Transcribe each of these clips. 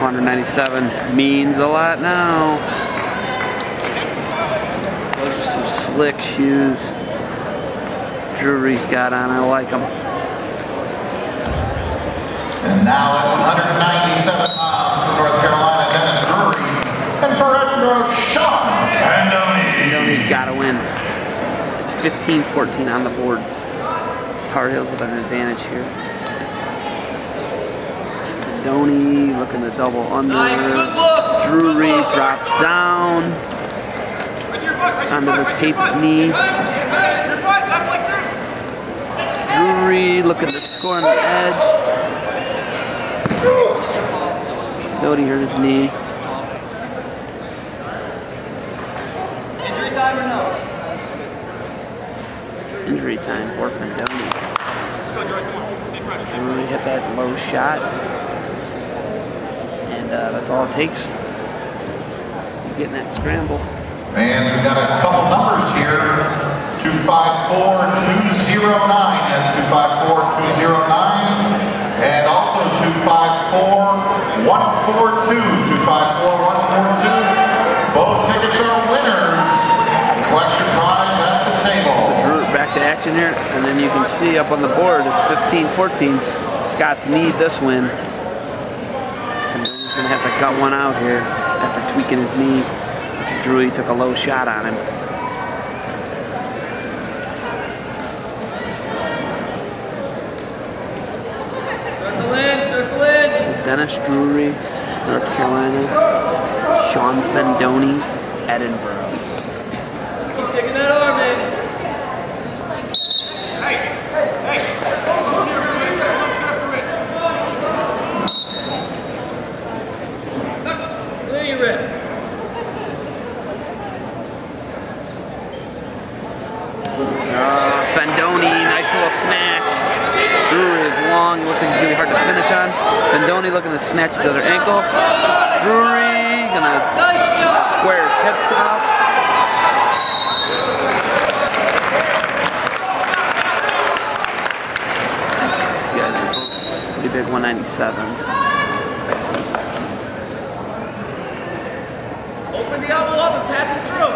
497 means a lot now. Those are some slick shoes. Drury's got on. I like them. And now at 197 pounds for North Carolina, Dennis Drury. And for Edinboro, Sean Fendone. Fendone's got to win. It's 15-14 on the board. Tar Heels with an advantage here. Fendone looking to double under. Drury drops down Under the taped knee. Drury looking to score on the edge. Doty hurt his knee. Injury time or no? Injury time for Fendone. Drury hit that low shot. And uh, that's all it takes. Getting that scramble. Fans, we've got a couple numbers here. 254-209. That's 254-209. And also 254-142. 254-142. Both tickets are winners. Collection prize at the table. So Drew back to action here, and then you can see up on the board it's 15-14. Scots need this win. He's gonna have to cut one out here after tweaking his knee. Drew took a low shot on him. Circle in, circle in. Dennis Drury, North Carolina. Sean Fendone, Edinboro. Keep taking that arm in. Clear your wrist. Uh, Fendone, nice little snatch. Drury is looks he's gonna be hard to finish on. Fendone looking to snatch the other ankle. Drury gonna square his hips out. Big 197s. Open the elbow up and pass it through.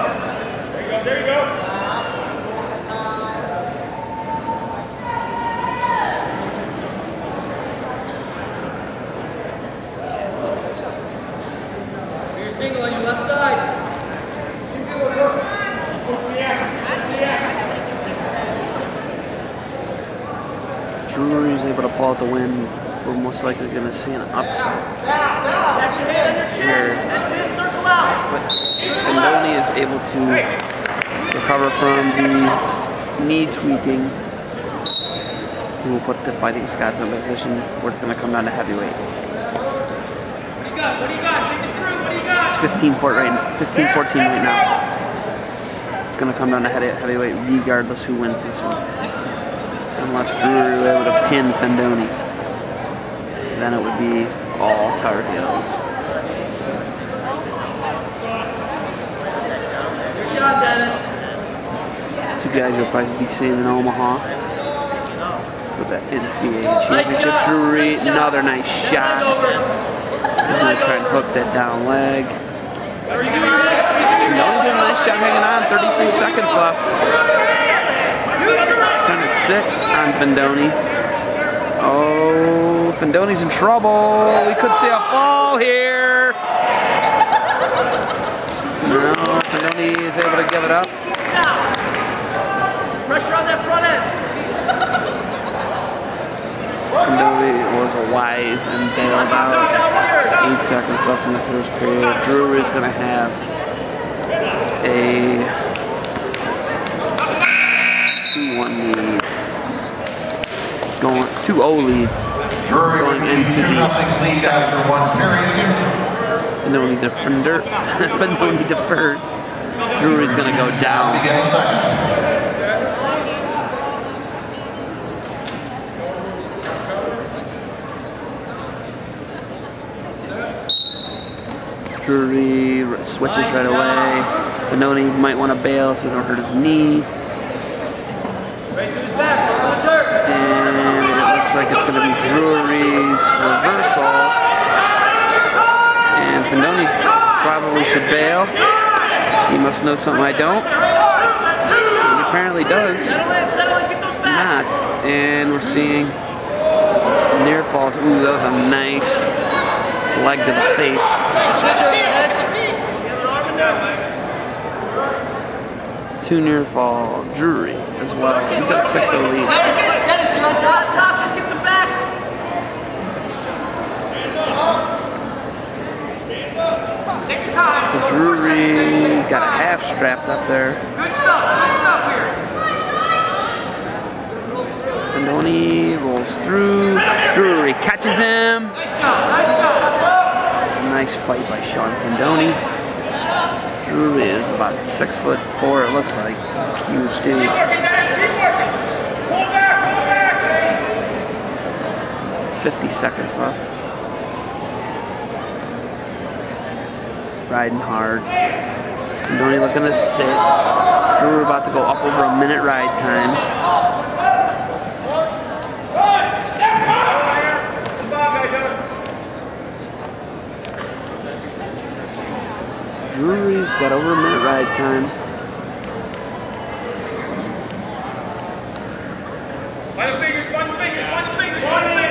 There you go, there you go. Single on your left side. Drury's able to pull out the win. We're most likely going to see an upset. Tap your hand on your Here. That's it, circle out. But Fendone is able to recover from the knee tweaking. He will put the Fighting Scots in a position where it's going to come down to heavyweight. What do you got? What do you got? Think it through. What do you got? It's 15 14 right, 15 14 right now. It's going to come down to heavy- heavyweight regardless who wins this one. Unless Drury were able to pin Fendone. Then it would be all Tar Heels. Your shot, Dennis. Two guys you'll probably be seeing in Omaha for the NCAA championship. Drury, another nice shot. He's gonna try and hook that down leg. You doing? A nice job hanging on. 33 seconds left. Trying to sit on Fendone. Oh, Fendone's in trouble. We could see a fall here. No, Fendone is able to give it up. Pressure on that front end. Was wise and bailed out. Eight seconds left in the first period. Drury is going to have a 2-1 lead. Going 2-0 lead. Drury Going into 2 the lead after one period. Fendone defender. Fendone defers. Drury's going to go down. Drury switches right away. Fendone might want to bail so he don't hurt his knee. Right to his back. On the turf. And it looks like it's going to be Drury's reversal. And Fendone probably should bail. He must know something I don't. He apparently does. Not. And we're seeing near falls. Ooh, that was a nice leg to the face. Two near fall. Drury as well. So he's got a 6 0 lead. So Drury got a half strapped up there. Good stuff. Good stuff here. Fendone rolls through. Drury catches him. Nice job. Nice job. Nice fight by Sean Fendone. Drury is about six foot four, it looks like. He's a huge dude. Keep working, Dennis. Keep working. Pull back. Pull back. 50 seconds left. Riding hard. Fendone looking to sit. Drury about to go up over a minute ride time. Come on, guys. Drury's got over a minute ride time. Find fingers. Find fingers. Find fingers. Find fingers.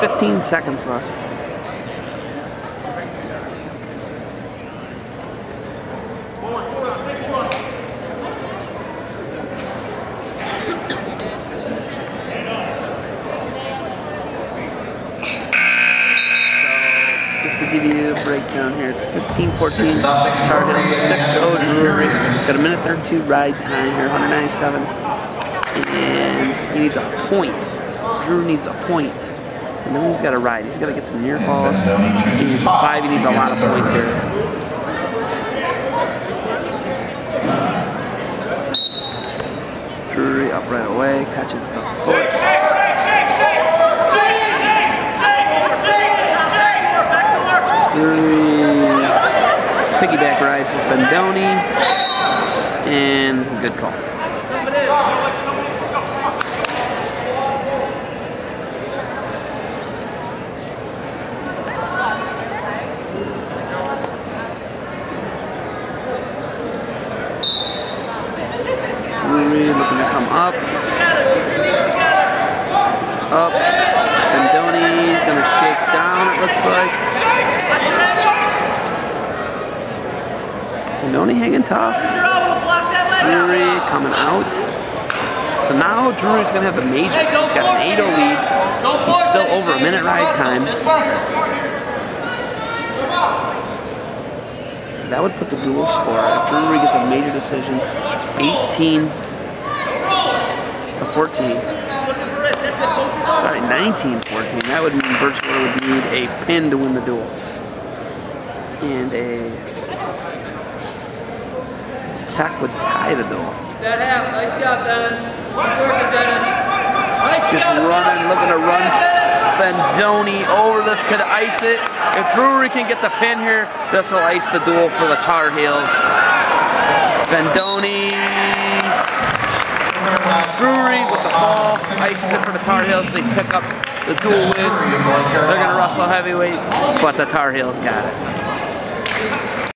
15 seconds left. Just to give you a breakdown here, it's 15-14 Tar Heels, 6-0 Drury. Got a minute 32 ride time here, 197. And he needs a point. Drew needs a point. And then he's got to ride. He's got to get some near falls. He needs five. He needs a lot of points here. Drury up right away, catches the foot. Drury piggyback ride for Fendone. And good call. Up. Up. Fendone gonna shake down, it looks like. Fendone hanging tough. Drury coming out. So now Drury's gonna have the major. He's got an 8 lead. He's still over a minute ride time. That would put the dual score. If Drury gets a major decision, 18 to 14. Sorry, 19-14. That would mean Birchwood would need a pin to win the duel. And a attack would tie the duel. That half. Nice job, Dennis. Dennis. Nice Just job. running, looking to run Fendone over. This could ice it. If Drury can get the pin here, this will ice the duel for the Tar Heels. Fendone, Drury with the ball, ices it for the Tar Heels. They pick up the duel win. They're gonna wrestle heavyweight, but the Tar Heels got it.